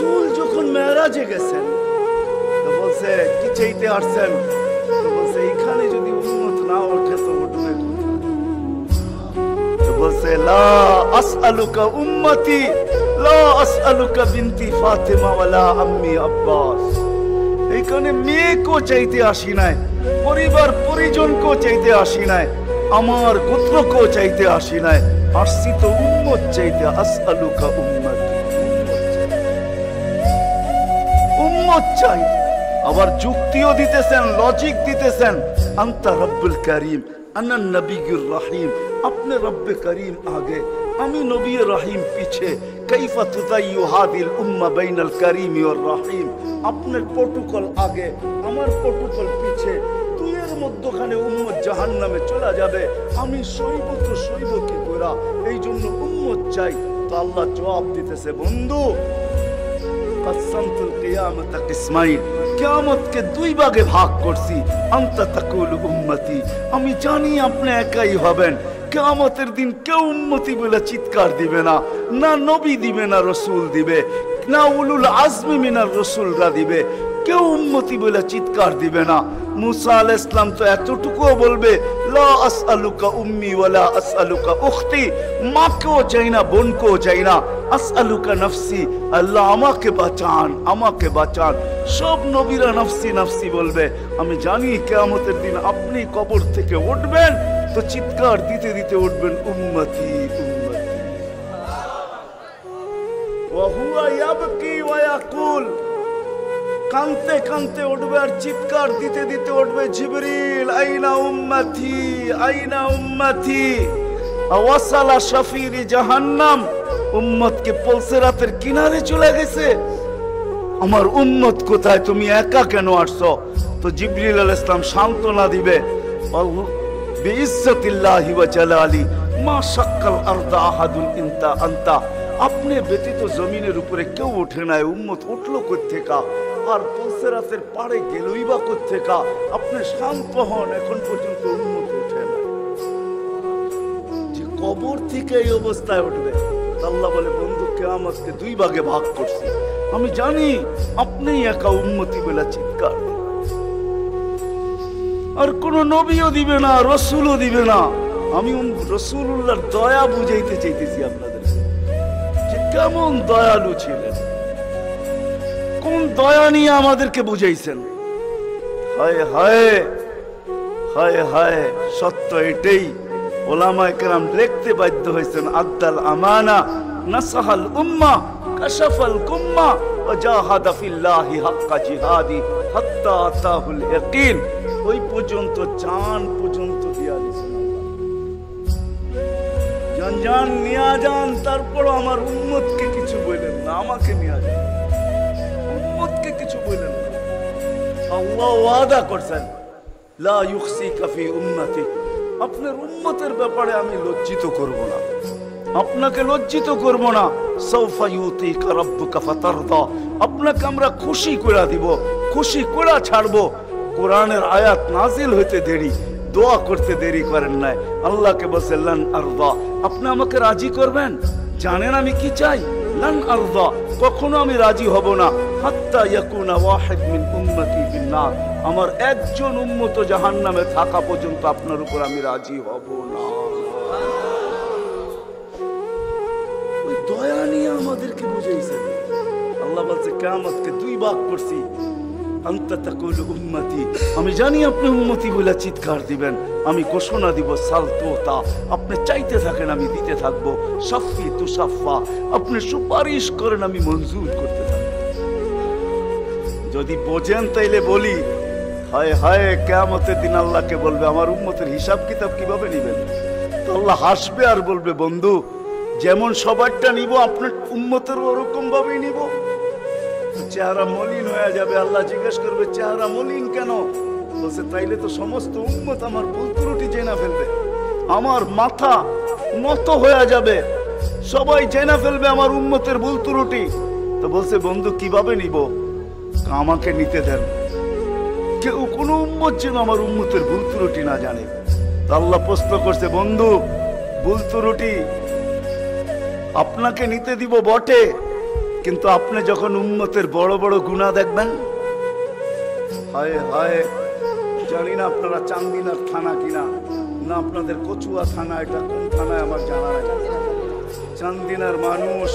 রসুল যখন মেয়েরাজে গেছেন বলছে, কি চাইতে আসছেন? বলছে এইখানে যদি উন্মত না ওঠে, তো উঠবে বলছে, লা আসআলুকা উম্মতি, লা আসআলুকা বিনতি ফাতিমা ওয়ালা আম্মি আব্বাস। এইখানে মেয়েকেও চাইতে আসি নাই, পরিবার পরিজনকেও চাইতে আসি নাই, আমার গোত্রকেও চাইতে আসি নাই। আসছি তো উম্মত চাইতে আসআলুকা উম্মতি। উম্মত চাই আবার যুক্তিও দিতেছেন লজিক দিতেছেন। আন্তা রব্বুল করিম, আনা নবীর রহিম। আপনি রব্বে করিম আগে, আমি নবী রহিম পিছে। কাইফা তুদাইয়ু উম্মা বাইনাল করিম ওর রহিম। আপনার প্রটোকল আগে, আমার প্রটোকল পিছে। দুইয়ের মধ্যখানে উম্মত জাহান্নামে চলে যাবে। আমি সইব তো সইব কি করা এই জন্য উম্মত চাই। তো আল্লাহ জবাব দিতেছে, বন্ধু দুই ভাগে ভাগ করছি। আমি জানি আপনি একাই হবেন। কিয়ামতের দিন কেউ উম্মতি বলে চিৎকার দিবে না না নবী দিবে, না রসুল দিবে, না উলুল আজমি মিনার রসুলরা দিবে। কেউ উম্মতি বলে চিৎকার দিবে না। মুসা আল ইসলাম তো এতটুকুও বলবে বাঁচান বলবে, আমি জানি কেয়ামতের দিন আপনি কবর থেকে উঠবেন। তো চিৎকার দিতে দিতে উঠবেন, উম্মতি উম্মতি। কানতে কানতে উঠবে আর চিৎকার দিতে দিতে উঠবে জিবরিল, আইনা উম্মতি আইনা উম্মতি ওয়াসালা শাফিরি জাহান্নাম, উম্মতকে পলসে রাতের কিনারে চলে গেছে। আমার উম্মত কোথায়? তুমি একা কেন আসছো? তো জিবরিল আল ইসলাম সান্ত্বনা দিবে বিইজ্জতিল্লাহি ওয়া জালালি, মা শাক্কাল আরদা আহাদুল ইনতা আনতা। আপনি ব্যতীত জমিনের উপরে কেউ ওঠে নাই, উম্মত উঠল কোথেকা আর পলসেরাতের পাড়ে গেলই বা কোথেকা আপনি শান্ত হন, এখন পর্যন্ত উন্মত ওঠে না। যে কবর থেকে এই অবস্থায় উঠবে, আল্লাহ বলে, বন্ধু, কেয়ামতকে দুই ভাগে ভাগ করছি। আমি জানি আপনি একা উন্মতি বলে চিৎকার আর কোন নবীও দিবে না, রসুলও দিবে না। আমি রসুল্লাহর দয়া বুঝাইতে চাইতেছি আপনাদের। কেমন দয়ালু ছিলেন। কোন দয়া নিয়ে আমাদেরকে বুঝাইছেন? হায় হায় হায় হায়, সত্য এটাই। ওলামায়ে কেরাম লিখতে বাধ্য হয়েছেন, আদ্দাল আমানা নাসাহাল উম্মা, কাশাফাল কুম্মা ওয়াজাহাদ ফিল্লাহি হাক্কা জিহাদি, হাত্তা আতাহুল ইয়াকিন। ওই পর্যন্ত, জান পর্যন্ত দিয়া দিয়েছেন জান জান নিয়া যান, তারপরও আমার উম্মতকে কিছু বললেন না, আমাকে নিয়া যান। উম্মতকে কিছু বললেন আল্লাহ ওয়াদা করছেন, লা ইউখসিকা কাফি উম্মতি আপনার উম্মতের ব্যাপারে আমি লজ্জিত করব না। আপনাকে লজ্জিত করব না। সৌফা ইউতিকা রাব্বুকা ফাতারদা। আপনাকে আমরা খুশি করে দিব, খুশি করে ছাড়বো। কোরআনের আয়াত নাজিল হইতে দেরি, দোয়া করতে দেরি করেন নাই। আল্লাহকে বলছে, লান আরদা। আপনি আমাকে রাজি করবেন? জানেন আমি কি চাই? লান আরদা। কখনো আমি রাজি হব না। আমার একজন উম্মত জাহান্নামে থাকা পর্যন্ত আপনার উপর আমি রাজি হব না। দয়া নিয়ে আমাদেরকে বুঝাইছেন আল্লাহ বলছে, কেয়ামতকে দুই ভাগ করছি। আমি জানি আপনি উম্মতি বলে চিৎকার দিবেন। আমি ঘোষণা দিব সালতোতা আপনি চাইতে থাকেন আমি দিতে থাকব। সাফি তুসাফা আপনি সুপারিশ করেন আমি মঞ্জুর করতে যদি বোঝেন তাইলে বলি, হায় হায়, কেয়ামতের দিন আল্লাহকে বলবে, আমার উম্মতের হিসাব কিতাব কীভাবে নিবেন? তো আল্লাহ হাসবে আর বলবে, বন্ধু, যেমন সবারটা নিব, আপনার উম্মতের ওরকম ভাবেই নিব চেহারা মলিন হয়ে যাবে, আল্লাহ জিজ্ঞেস করবে, চেহারা মলিন কেন? বলছে, তাইলে তো সমস্ত উন্মত আমার ভুল ত্রুটি জেনা ফেলবে। আমার মাথা নত হয়ে যাবে। সবাই জেনা ফেলবে আমার উন্মতের ভুল ত্রুটি। তো বলছে, বন্ধু, কীভাবে নিব? আমাকে নিতে দেন। কেউ কোনো উম্মত যেন আমার উম্মতের ভুল ত্রুটি না জানে। আল্লাহ প্রশ্ন করছে, বন্ধু ভুল ত্রুটি আপনাকে নিতে দিব বটে, কিন্তু আপনি যখন উম্মতের বড় বড় গুণা দেখবেন, হায় হায়, জানি না আপনারা চান্দিনার থানা কিনা, না আপনাদের কচুয়া থানা, এটা কোন থানায় আমার জানা চান্দিনার মানুষ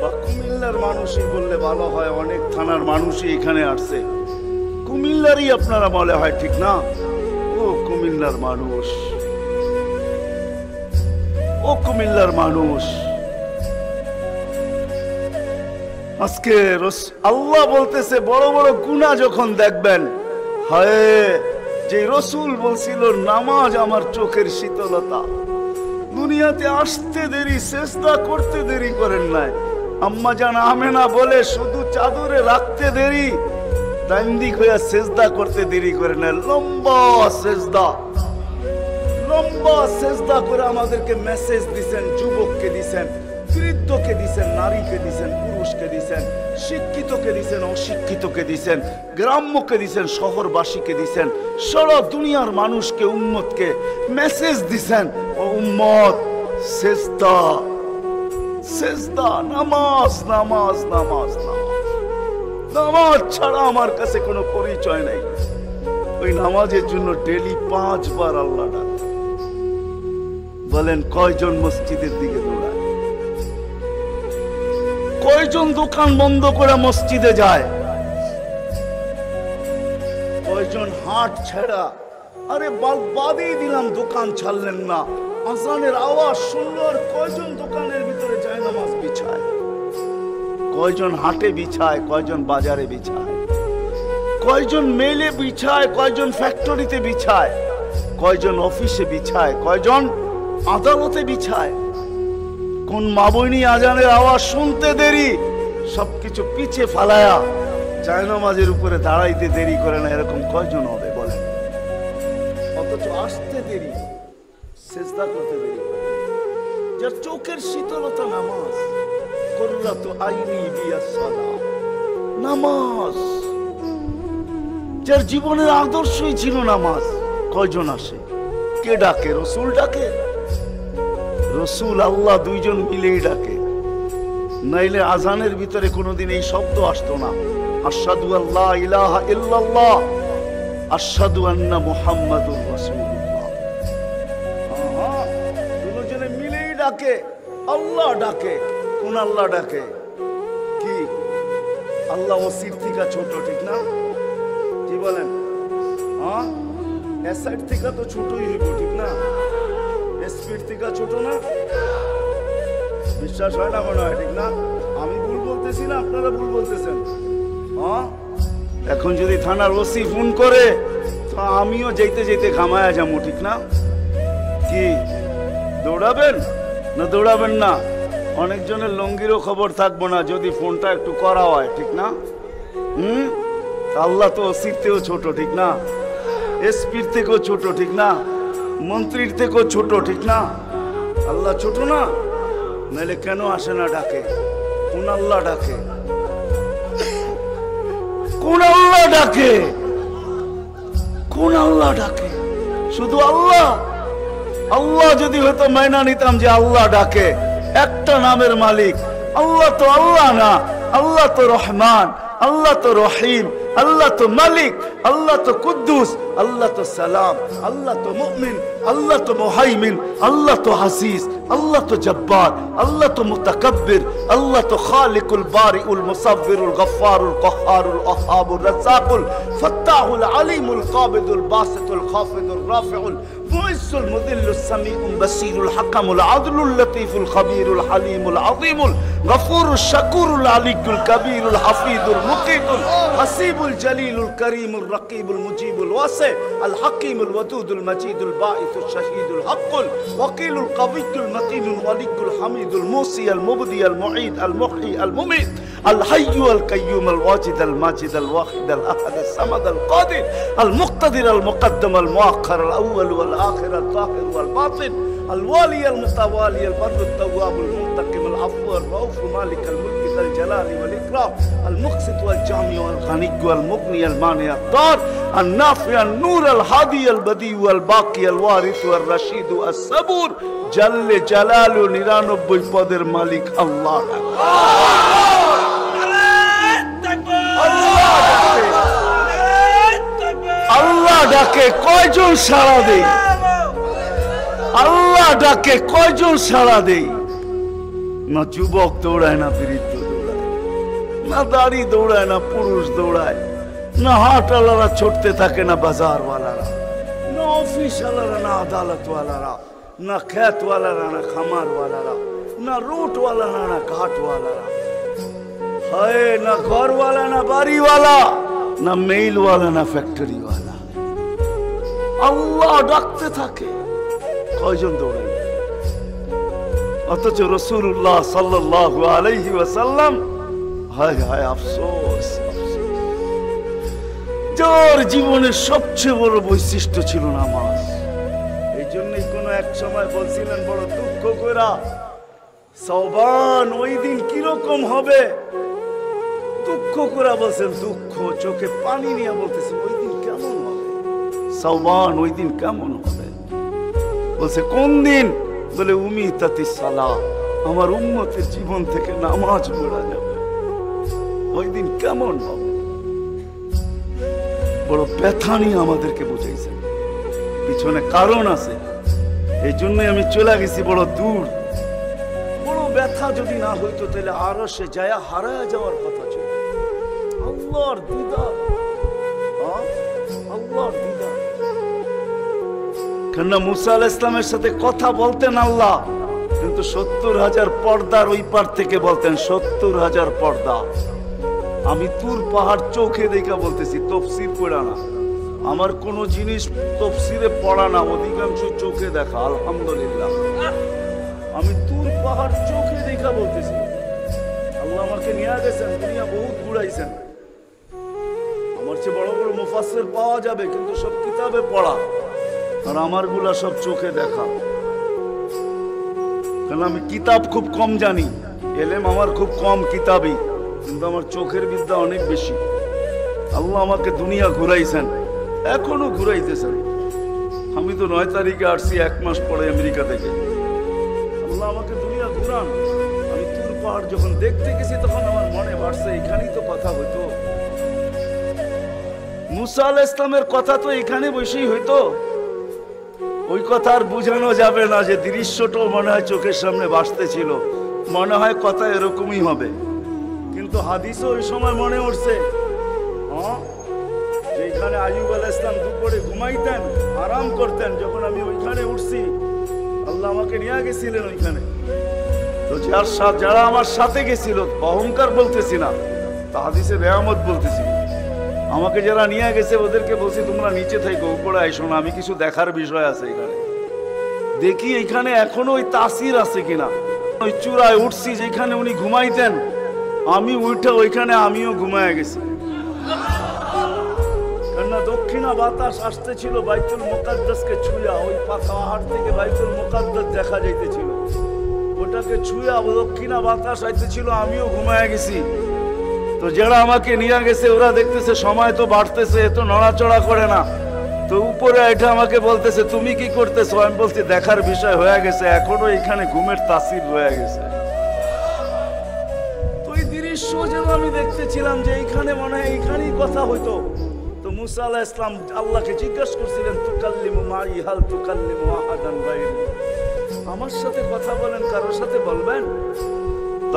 বা কুমিল্লার মানুষই বললে ভালো হয়, অনেক থানার মানুষই এখানে আসছে। কুমিল্লারই আপনারা বলে হয়, ঠিক না? ও কুমিল্লার মানুষ। ও কুমিল্লার মানুষ। আজকে আল্লাহ বলতেছে, বড় বড় গুণা যখন দেখবেন, হায়, যে রসুল বলছিল, নামাজ আমার চোখের শীতলতা। দুনিয়াতে আসতে দেরি চেষ্টা করতে দেরি করেন নাই। আম্মা জান আমেনা বলে, শুধু চাদরে রাখতে দেরি দান্দিক হইয়া সেজদা করতে দেরি করে না। লম্বা সেজদা লম্বা সেজদা করে আমাদেরকে মেসেজ দিছেন, যুবককে দিছেন, বৃদ্ধকে দিছেন, নারীকে দিছেন, পুরুষকে দিছেন, শিক্ষিতকে দিছেন, অশিক্ষিতকে দিছেন, গ্রাম্যকে দিছেন, শহরবাসীকে দিছেন, সারা দুনিয়ার মানুষকে, উম্মতকে মেসেজ দিছেন, ও উম্মত, সেজদা সেজদা নামাজ নামাজ নামাজ নামাজ। নামাজ ছাড়া আমার কাছে কোনো পরিচয় নেই। ওই নামাজের জন্য ডেলি পাঁচবার আল্লাহ ডাকে। বলেন, কয়জন মসজিদের দিকে দৌড়ায়? কয়জন দোকান বন্ধ করে মসজিদে যায়? কয়জন হাট ছেড়া? আরে বাদেই দিলাম, দোকান ছাড়লেন না। আজানের আওয়াজ আর কয়জন দোকানের ভিতরে যায় নামাজ বিছায়? কয়জন হাটে বিছায়, কয়জন বাজারে বিছায়? কয়জন মেলে বিছায়, কয়জন ফ্যাক্টরিতে বিছায়? কয়জন অফিসে বিছায়, কয়জন আদালতে বিছায়? কোন মাবইনি আজানের আওয়াজ শুনতে দেরি? সবকিছু পিছে ফালায়া জায়নামাজের উপরে দাঁড়াইতে দেরি করে না, এরকম কয়জন হবে বলেন? অথচ আসতে দেরি। করতে দেরি করে। যার চোখের শীতলতা নামাজ করলা তো আইনি সালা নামাজ। যার জীবনের আদর্শই ছিল নামাজ। কয়জন আসে? কে ডাকে? রসুল ডাকে? রসুল আল্লাহ দুইজন মিলেই ডাকে। নাইলে আজানের ভিতরে কোনোদিন এই শব্দ আসতো না। আশহাদু আল্লাহ ইলাহা ইল্লাল্লাহ। আশহাদু আন্না মুহাম্মাদুর ডাকে, আল্লাহ ডাকে, কোন আল্লাহ ডাকে? কি? আল্লাহ ওসির থেকে ছোট, ঠিক না? কি বলেন? হ্যাঁ? এস সাইড থেকে তো ছোটই হইব, ঠিক না? স্পিড থেকে ছোট না? বিশ্বাস হয় না মনে হয়, ঠিক না? আমি ভুল বলতেছি না, আপনারা ভুল বলতেছেন? হ্যাঁ? এখন যদি থানার ওসি ফোন করে, তো আমিও যেতে যেতে ঘামায়া যাব, ঠিক না? কি? দৌড়াবেন? না দৌড়াবেন না। অনেকজনের লঙ্গিরও খবর থাকব না, যদি ফোনটা একটু করা হয়, ঠিক না? হুম? আল্লাহ তো ওসির থেকেও ছোট, ঠিক না? এসপির থেকেও ছোট, ঠিক না? মন্ত্রীর থেকেও ছোট, ঠিক না? আল্লাহ ছোট না? নাহলে কেন আসে না ডাকে? কোন আল্লাহ ডাকে? কোন আল্লাহ ডাকে? কোন আল্লাহ ডাকে? শুধু আল্লাহ? আল্লাহ যদি হয়তো মাইনা নিতাম যে আল্লাহ ডাকে, একটা নামের মালিক। আল্লাহ তো আল্লাহ না, আল্লাহ তো রহমান, আল্লাহ তো রহিম। আল্লাহ তো মালিক আল্লাহ তো কুদ্দুস আল্লাহ তো সালাম আল্লাহ তো মুমিন আল্লাহ তো মুহাইমিন আল্লাহ তো হাসিস আল্লাহ তো জব্বার আল্লাহ তো মুতাকাব্বির আল্লাহ তো খালিকুল বারিউল মুসাব্বিরুল গফফারুল কহ্হারুল ওহাবুর রাজ্জাকুল ফাত্তাহুল আলিমুল কাবিদুল বাসিতুল খাফিদুল রাফিউল المعز المذل السميع البصير الحكم العدل اللطيف الخبير الحليم العظيم الغفور الشكور العلي الكبير الحفيظ المقيت الحسيب الجليل الكريم الرقيب المجيب الواسع الحكيم الودود المجيد الباعث الشهيد الحق الوكيل القوي المتين الولي الحميد الموصي المبدي المعيد المحيي المميت الحي القيوم الواجد الماجد الواحد الأحد الصمد القادر المقتدر المقدم المؤخر الأول والآخر الظاهر والباطن الوالي المتوالي البر التواب المنتقم العفو الرؤوف مالك الملك ذا الجلال والإكرام المقسط والجامع والغني والمغني المانع الضار النافع النور الهادي البدي والباقي الوارث والرشيد الصبور جل جلاله নিরানব্বই পদের মালিক আল্লাহ আল্লাহ ডাকে কয়জন সারা দেয় আল্লাহ ডাকে কয়জন সারা দেয় না যুবক দৌড়ায় না বৃদ্ধ না দাড়ি দৌড়ায়, না পুরুষ দৌড়ায়, না হাটওয়ালারা ছুটতে থাকে, না বাজারওয়ালারা, না অফিসওয়ালারা, না আদালতওয়ালারা, না খ্যাতওয়ালারা না খামারওয়ালারা, না রুটওয়ালারা, না ঘাটওয়ালারা। হায়, না ঘরওয়ালা, না বাড়িওয়ালা, না মেইলওয়ালা, না ফ্যাক্টরিওয়ালা। আল্লাহ ডাকতে থাকে। কয়জন দৌড়ায়? অথচ রসুল্লাহ সাল্লাহ আলাইহি ওয়াসাল্লাম হায় হায় আফসোস। যার জীবনের সবচেয়ে বড় বৈশিষ্ট্য ছিল নামাজ। এই জন্যই কোন এক সময় বলছিলেন, বড় দুঃখ করা সবান ওই দিন কীরকম হবে? দুঃখ করে বলছেন, দুঃখ, চোখে পানি নিয়ে বলতেছে, ওই দিন কেমন হবে? সবান ওই দিন কেমন হবে? বলছে, কোন দিন? বলে উমি তাতি সালা আমার উম্মতের জীবন থেকে নামাজ পড়া যাবে। ওই দিন কেমন হবে? বড় ব্যথা নিয়ে আমাদেরকে বুঝাইছেন। পিছনে কারণ আছে। এই জন্যই আমি চলে গেছি বড় দূর। বড় ব্যথা যদি না হইতো, তাহলে আরও সে যায় হারায় যাওয়ার কথা ছিল। আল্লাহর দিদার? আল্লাহর দিদার। কেননা মুসা আল ইসলামের সাথে কথা বলতেন আল্লাহ, কিন্তু সত্তর হাজার পর্দার ওই পার থেকে বলতেন সত্তর হাজার পর্দা। আমি তুর পাহাড় চোখে দেখা বলতেছি, তফসির পড়া না। আমার কোন জিনিস তফসিরে পড়া না, অধিকাংশ চোখে দেখা, আলহামদুলিল্লাহ। আমি তুর পাহাড় চোখে দেখা বলতেছি। আল্লাহ আমাকে নিয়ে গেছেন, দুনিয়া বহুত ঘুরাইছেন। আমার চেয়ে বড় বড় মুফাসের পাওয়া যাবে, কিন্তু সব কিতাবে পড়া। আর আমারগুলা সব চোখে দেখা। কারণ আমি কিতাব খুব কম জানি, এলেম আমার খুব কম কিতাবই। কিন্তু আমার চোখের বিদ্যা অনেক বেশি। আল্লাহ আমাকে দুনিয়া ঘুরাইছেন, এখনও ঘুরাইতেছেন। আমি তো নয় তারিখে আসছি, এক মাস পরে আমেরিকা থেকে। আল্লাহ আমাকে দুনিয়া ঘুরান। আমি তুর পাহাড় যখন দেখতে গেছি, তখন আমার মনে বাড়ছে, এখানেই তো কথা হইতো। মুসা আল ইসলামের কথা তো এখানে বসেই হইতো। ওই কথা আর বোঝানো যাবে না যে দৃশ্যটাও মনে হয় চোখের সামনে বাসতেছিল। মনে হয় কথা এরকমই হবে। কিন্তু হাদিসও ওই সময় মনে উঠছে। হ্যাঁ? যে এখানে আইব আল ইসলাম দুপুরে ঘুমাইতেন, আরাম করতেন, যখন আমি ওইখানে উঠছি, আল্লাহ আমাকে নিয়ে গেছিলেন ওইখানে। তো যার যারা আমার সাথে গেছিল, অহংকার বলতেছি না, তা হাদিসে রেয়ামত বলতেছি। আমাকে যারা নিয়ে গেছে, ওদেরকে বলছি, তোমরা নিচে থাকো, উপরে আইসো না, আমি কিছু দেখার বিষয় আছে এখানে। দেখি এখানে এখনও ওই তাসির আছে কিনা। ওই চূড়ায় উঠছি, যেখানে উনি ঘুমাইতেন আমি উঠে ওইখানে আমিও ঘুমায় গেছি। কেননা দক্ষিণা বাতাস আসতেছিল বাইতুল মোকাদ্দাসকে ছুঁয়া, ওই পাহাড় থেকে বাইতুল মোকাদ্দাস দেখা যাইতেছিল। ওটাকে ছুঁয়া দক্ষিণা বাতাস আইতেছিল, আমিও ঘুমায় গেছি। তো যারা আমাকে নিয়ে গেছে, ওরা দেখতেছে সময় তো বাড়তেছে, এত নড়াচড়া করে না। তো উপরে এটা আমাকে বলতেছে, তুমি কি করতেছো? আমি বলছি, দেখার বিষয় হয়ে গেছে, এখনও এখানে ঘুমের তাসির হয়ে গেছে। দৃশ্য যেন আমি দেখতেছিলাম যে এইখানে মনে হয় এইখানেই কথা হইতো। তো মুসা আলাহ ইসলাম আল্লাহকে জিজ্ঞাসা করছিলেন, তুকাল্লিমু মাই, হাল তুকাল্লিমু আহাদান গায়রু? আমার সাথে কথা বলেন, কারোর সাথে বলবেন?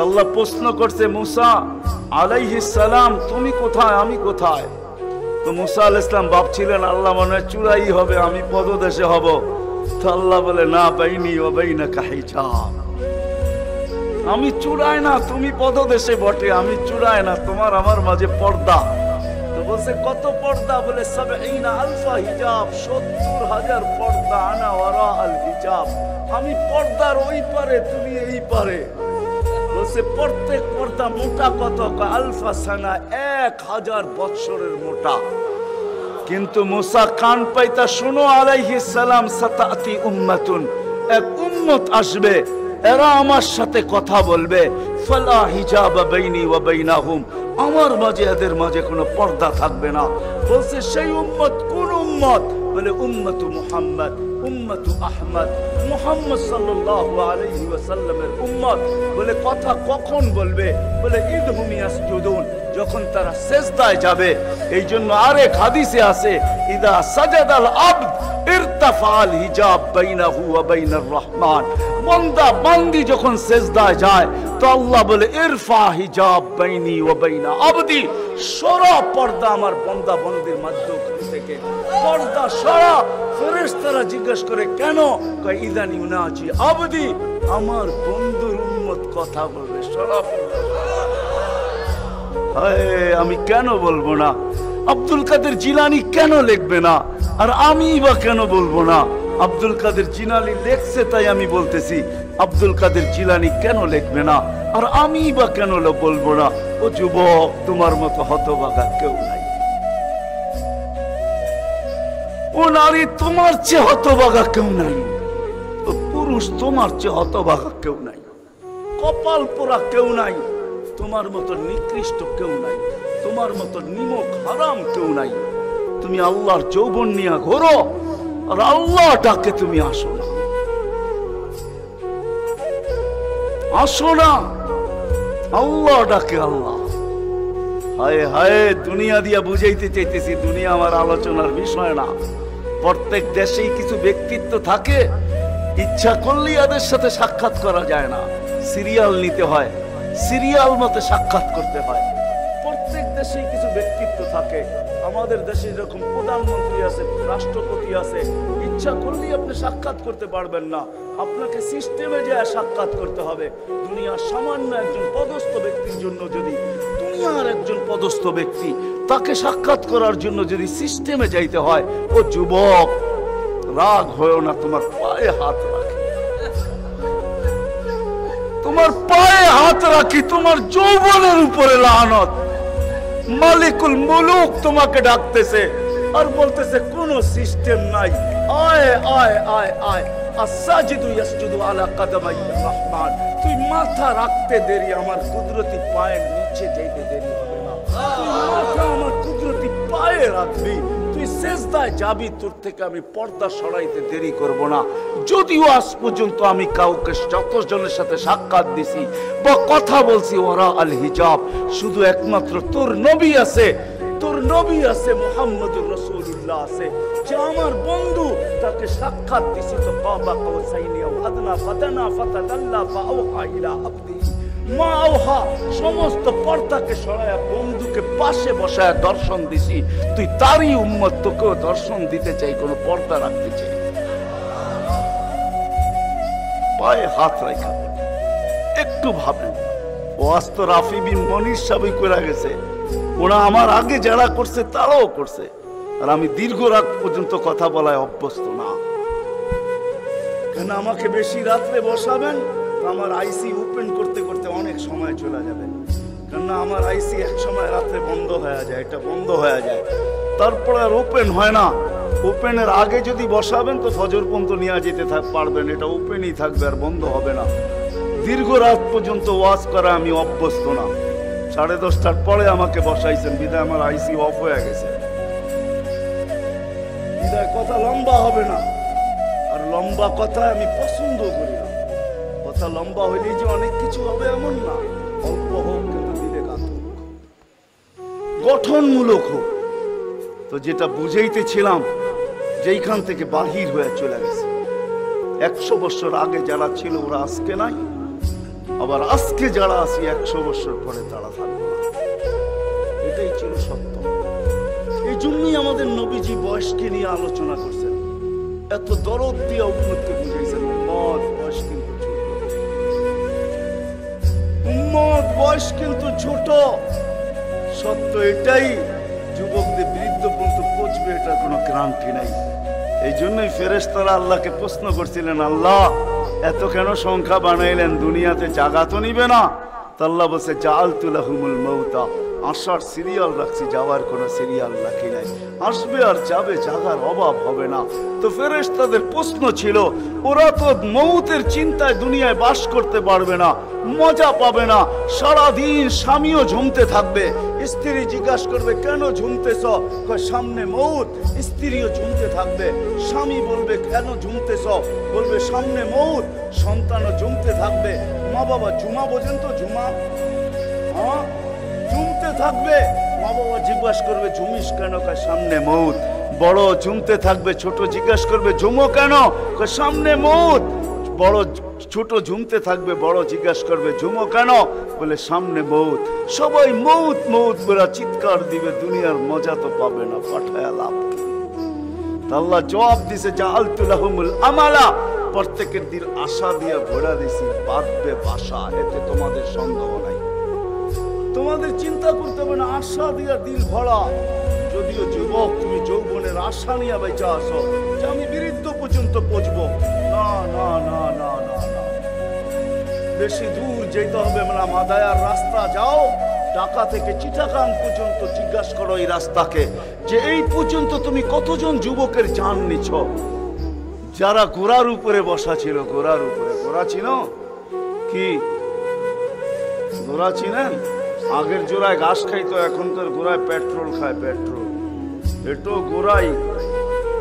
আল্লাহ প্রশ্ন করছে, মুসা আলাইহিস সালাম, তুমি কোথায়? আমি কোথায়? তো মুসা আল ইসলাম ভাবছিলেন, আল্লাহ মনে হয় চূড়াই হবে, আমি পদদেশে হব। তো আল্লাহ বলে, না, বাইনি ও বাইনা কাহিচা আমি চূড়ায় না, তুমি পদদেশে বটে, আমি চূড়ায় না, তোমার আমার মাঝে পর্দা। তো বলছে, কত পর্দা? বলে, সাবঈনা আলফা হিজাব, সত্তর হাজার পর্দা আনা ওরা আল হিজাব। আমি পর্দার ওই পারে, তুমি এই পারে। বলছে, প্রত্যেক পর্দা মোটা কত? আলফা সানা এক হাজার বৎসরের মোটা। কিন্তু মোসা কান পাইতা, শুনো আলাইহি সালাম, সাতাতি উম্মাতুন, এক উম্মত আসবে এরা আমার সাথে কথা বলবে। ফালা হিজাব বাইনি আমার মাঝে এদের মাঝে কোনো পর্দা থাকবে না। বলছে, সেই উম্মত কোন উম্মত? বলে, উম্মতু মুহাম্মদ, উম্মতু আহমদ, মুহাম্মদ সাল্লাল্লাহু আলাইহি ওয়াসাল্লামের উম্মত। বলে, কথা কখন বলবে? বলে, ঈদ হুম ইয়াসজুদুন। যখন তারা সেজদায় যাবে এই জন্য আরেক হাদিসে আছে, ইদা সাজাদাল আবদ ইরতাফাল হিজাব বাইনাহু ওয়া বাইনার রহমান। বান্দা, বান্দি যখন সেজদায় যায়, তো আল্লাহ বলে, ইরফা হিজাব বাইনি ও বাইনা আবদি। সরা পর্দা আমার বান্দা, বন্দির মাধ্যম থেকে। পর্দা সরা ফেরেশতারা জিজ্ঞেস করে, কেন? কয়, ইদানি উনাজি আবদি। আমার বন্ধুর উম্মত কথা বলবে, সরা আমি কেন বলব না? আব্দুল কাদের জিলানি কেন লিখবে না? আর আমি বা কেন বলব না? আব্দুল কাদের জিলানি লেখছে তাই আমি বলতেছি, আব্দুল কাদের জিলানি কেন লিখবে না? আর আমি বা কেন বলব না? ও যুবক, তোমার মতো হতবাগা কেউ নাই। ও নারী, তোমার চেয়ে হতবাগা কেউ নাই। ও পুরুষ, তোমার চেয়ে হতবাগা কেউ নাই। কপাল পোড়া কেউ নাই। তোমার মতো নিকৃষ্ট কেউ নাই। তোমার মতো নিমক হারাম কেউ নাই। তুমি আল্লাহর যৌবন নিয়ে ঘোরো। আর আল্লাহ ডাকে তুমি আসো না। আসো না। আল্লাহ ডাকে আল্লাহ। হায় হায়, দুনিয়া দিয়া বুঝাইতে চাইতেছি, দুনিয়া আমার আলোচনার বিষয় না। প্রত্যেক দেশেই কিছু ব্যক্তিত্ব থাকে, ইচ্ছা করলেই এদের সাথে সাক্ষাৎ করা যায় না। সিরিয়াল নিতে হয়, সিরিয়াল মতে সাক্ষাৎ করতে হয়। দেশেই কিছু ব্যক্তিত্ব থাকে, আমাদের দেশে যেরকম প্রধানমন্ত্রী আছে, রাষ্ট্রপতি আছে, ইচ্ছা করলেই আপনি সাক্ষাৎ করতে পারবেন না। আপনাকে সিস্টেমে যে সাক্ষাৎ করতে হবে, দুনিয়ার সামান্য একজন পদস্থ ব্যক্তির জন্য যদি, দুনিয়ার একজন পদস্থ ব্যক্তি তাকে সাক্ষাৎ করার জন্য যদি সিস্টেমে যাইতে হয়, ও যুবক, রাগ হয়েও না, তোমার পায়ে হাত রাখে। তোমার পায়ে হাত রাখি, তোমার যৌবনের উপরে লানত। মালিকুল মুলুক তোমাকে ডাকতেছে আর বলতেছে কোন সিস্টেম নাই আয় আয় আয় আয় আসাজিদু ইয়াসজুদু আলা কাদামাই রহমান তুই মাথা রাখতে দেরি আমার কুদরতি পায়ের নিচে যাইতে দেরি হবে না তুই মাথা আমার কুদরতি পায়ে রাখবি শেষদায় যাবি তোর থেকে আমি পর্দা সরাইতে দেরি করব না। যদিও আজ পর্যন্ত আমি কাউকে যতজনের সাথে সাক্ষাৎ দিছি বা কথা বলছি, ওরা আল হিজাব। শুধু একমাত্র তোর নবী আছে, তোর নবী আছে, মোহাম্মদুর রসুল্লাহ আছে। যে আমার বন্ধু, তাকে সাক্ষাৎ দিছি তো বাবা আও আদনা ফাদানা ফাতাদাল্লা ফাআওহা ইলা আবদিহি মা আওহা সমস্ত পর্দাকে সরায়া বন্ধুকে পাশে বসায় দর্শন দিছি। তুই তারই উম্মত, তোকেও দর্শন দিতে চাই, কোনো পর্দা রাখতে চাই। পায়ে হাত রাখা একটু ভাবেন ও আজ তো রাফি বিন মনির সবই করে গেছে, ওরা আমার আগে যারা করছে, তারাও করছে, আর আমি দীর্ঘ রাত পর্যন্ত কথা বলায় অভ্যস্ত না। কেন আমাকে বেশি রাত্রে বসাবেন? আমার আইসি ওপেন করতে করতে অনেক সময় চলে যাবে। কেন আমার আইসি এক সময় রাত্রে বন্ধ হয়ে যায়, এটা বন্ধ হয়ে যায়। তারপরে আর ওপেন হয় না। ওপেনের আগে যদি বসাবেন, তো ফজর পর্যন্ত নিয়ে যেতে থাক, পারবেন। এটা ওপেনই থাকবে আর বন্ধ হবে না। দীর্ঘ রাত পর্যন্ত ওয়াজ করা আমি অভ্যস্ত না। সাড়ে দশটার পরে আমাকে বসাইছেন। বিদায়, আমার আইসি অফ হয়ে গেছে। বিদায়, কথা লম্বা হবে না। আর লম্বা কথা আমি পছন্দ করি না। কথা লম্বা হইলে যে অনেক কিছু হবে এমন না। অল্প হোক দিলে গঠনমূলক হোক। তো যেটা বুঝাইতেছিলাম, যেইখান থেকে বাহির হয়ে চলে গেছে। একশো বছর আগে যারা ছিল, ওরা আজকে নাই। আবার আজকে যারা আছি, একশো বছর পরে তারা থাকবে না। এটাই ছিল সত্য। এই জন্যই আমাদের নবীজি বয়সকে নিয়ে আলোচনা করছেন। এত দরদ দিয়ে উম্মতকে বুঝাইছেন। উম্মত উম্মত বয়স কিন্তু ছোট। সত্য এটাই, যুবকদের বৃদ্ধ পর্যন্ত পচবে এটার কোনো ক্রান্তি নাই। এই জন্যই ফেরেস্তারা আল্লাহকে প্রশ্ন করছিলেন, আল্লাহ, এত কেন সংখ্যা বানাইলেন? দুনিয়াতে জাগা তো নিবে না? তাল্লা বসে চাল জাল তুলাহুমুল মৌতা আসার সিরিয়াল রাখছি, যাওয়ার কোনো সিরিয়াল রাখি নাই। আসবে আর যাবে, জাগার অভাব হবে না। তো ফেরেশতাদের প্রশ্ন ছিল, ওরা তো মৌতের চিন্তায় দুনিয়ায় বাস করতে পারবে না, মজা পাবে না, সারাদিন স্বামীও ঝুমতে থাকবে। স্ত্রী জিজ্ঞাসা করবে, কেন ঝুমতেছ? সামনে মৌত, স্ত্রীও ঝুমতে থাকবে। স্বামী বলবে, কেন ঝুমতেছ? বলবে, সামনে মৌত, সন্তানও ঝুমতে থাকবে। মা বাবা ঝুমা বোঝেন তো ঝুমা হ্যাঁ? ঝুমতে থাকবে। বাবা জিজ্ঞাসা করবে, ঝুমিস কেন? কয়, সামনে মৌত। বড় ঝুমতে থাকবে, ছোট জিজ্ঞাসা করবে, ঝুমো কেন? সামনে মৌত। বড় ছোট ঝুমতে থাকবে, বড় জিজ্ঞাসা করবে, ঝুমো কেন? বলে, সামনে মৌত। সবাই মৌত মৌত বলে চিৎকার দিবে, দুনিয়ার মজা তো পাবে না, পাঠায় লাভ আল্লাহ জবাব দিছে জাআলতুলাহুমুল আমালা। প্রত্যেকের দিল আশা দিয়ে ভরা দিছি বাঁধবে বাসা, এতে তোমাদের সন্দেহ নাই। তোমাদের চিন্তা করতে হবে না, আশা দিয়া দিল ভরা। যদিও যুবক, তুমি যৌবনের আশা নিয়ে বেঁচে আসো যে আমি বৃদ্ধ পর্যন্ত পচবো না না না না না না। বেশি দূর যেতে হবে না, মাদায়ার রাস্তা যাও। ঢাকা থেকে চিটাগাং পর্যন্ত জিজ্ঞাসা করো এই রাস্তাকে, যে এই পর্যন্ত তুমি কতজন যুবকের জান নিছ? যারা ঘোড়ার উপরে বসা ছিল, ঘোড়ার উপরে ঘোড়া ছিল কি? ঘোড়া চিনেন? আগের জোড়ায় ঘাস খাইতো এখনকার গোড়ায় পেট্রোল খায় পেট্রোল। এটো গোড়াই,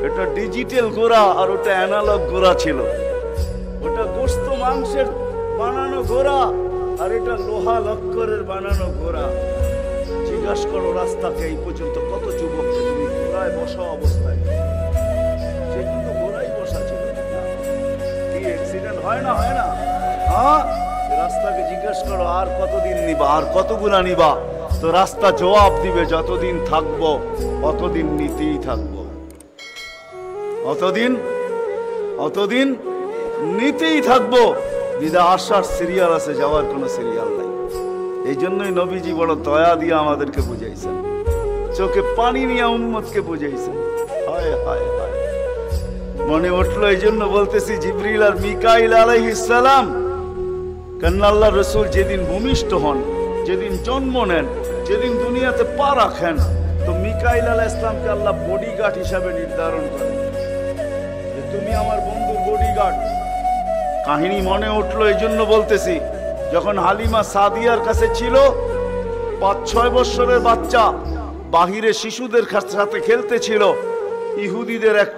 এটা ডিজিটাল গোড়া আর ওটা অ্যানালগ গোড়া ছিল। ওটা গোস্ত মাংসের বানানো ঘোড়া আর এটা লোহা লক্করের বানানো ঘোড়া জিজ্ঞাসা করো রাস্তাকে এই পর্যন্ত কত যুবক তুমি ঘোড়ায় বসা অবস্থায়? সে কিন্তু ঘোড়াই বসা ছিল। কি অ্যাক্সিডেন্ট হয় না হয় না? হ্যাঁ? রাস্তাকে জিজ্ঞাসা করো, আর কতদিন নিবা, আর কতগুলা নিবা? তো রাস্তা জবাব দিবে, যতদিন থাকব, অতদিন নিতেই থাকব। অতদিন অতদিন নিতেই থাকব। দিদা আসার সিরিয়াল আছে, যাওয়ার কোনো সিরিয়াল নাই। এই জন্যই নবীজি বড় দয়া দিয়ে আমাদেরকে বুঝাইছেন। চোখে পানি নিয়ে উম্মতকে বুঝাইছেন। হায় হায় হায়। মনে উঠল, এই জন্য বলতেছি, জিবরিল আর মিকাইল আলাইহিস সালাম কেননা রসুল যেদিন ভূমিষ্ঠ হন, যেদিন জন্ম নেন, যেদিন দুনিয়াতে পা রাখেন, তো মিকাইল আলাহ ইসলামকে আল্লাহ বডিগার্ড হিসাবে নির্ধারণ করেন। যে তুমি আমার বন্ধুর বডিগার্ড কাহিনী মনে উঠল এই জন্য বলতেছি, যখন হালিমা সাদিয়ার কাছে ছিল, পাঁচ ছয় বৎসরের বাচ্চা, বাহিরে শিশুদের সাথে খেলতেছিল ইহুদিদের এক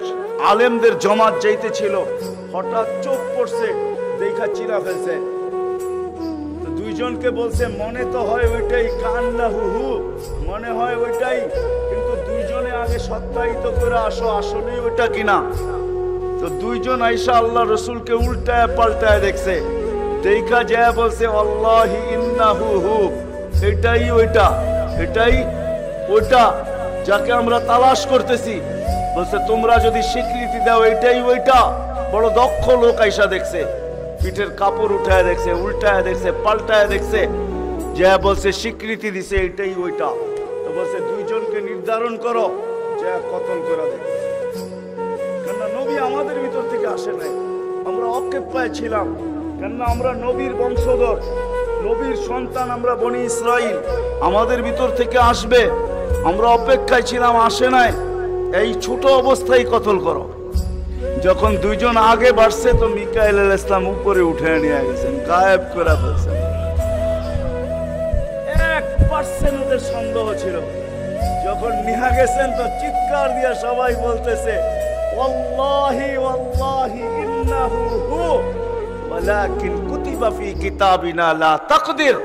আলেমদের জমাত যাইতেছিল হঠাৎ চোখ পড়ছে, দেখা চিরা ফেলছে। দুইজনকে বলছে, মনে তো হয় ওইটাই কান্না হু হু মনে হয় ওইটাই, কিন্তু দুইজনে আগে সত্যায়িত করে আসো, আসলেই ওইটা কিনা? তো দুইজন আইসা আল্লাহ রসুলকে উল্টায় পাল্টায় দেখছে। দেখা যায় বলছে, আল্লাহি ইন্নাহু হু, এটাই ওইটা এটাই ওইটা যাকে আমরা তালাশ করতেছি। বলছে, তোমরা যদি স্বীকৃতি দাও, এটাই ওইটা। বড় দক্ষ লোক আইসা দেখছে। পিঠের কাপড় উঠায় দেখছে, উল্টায় দেখছে, পাল্টায় দেখছে। যা বলছে, স্বীকৃতি দিছে, এটাই ওইটা। তো বলছে, দুইজনকে নির্ধারণ করো। যা কতল করে দেখ নবী আমাদের ভিতর থেকে আসে নাই। আমরা অক্ষেপায় ছিলাম কেননা আমরা নবীর বংশধর। নবীর সন্তান আমরা বনি ইসরাইল। আমাদের ভিতর থেকে আসবে। আমরা অপেক্ষায় ছিলাম, আসে নাই। এই ছোট অবস্থায় কতল করো। যখন দুইজন আগে বাড়ছে, তো মিকাইল আল ইসলাম উপরে উঠে নিয়ে গেছেন, গায়েব করে ফেলছেন। এক পার্সেন্ট ওদের সন্দেহ ছিল। যখন নিহা গেছেন, তো চিৎকার দিয়ে সবাই বলতেছে, ওয়াল্লাহি ওয়াল্লাহি, ইন্নাহু হু, ওয়ালাকিন কুতিবা ফি কিতাবিনা লা তাকদির।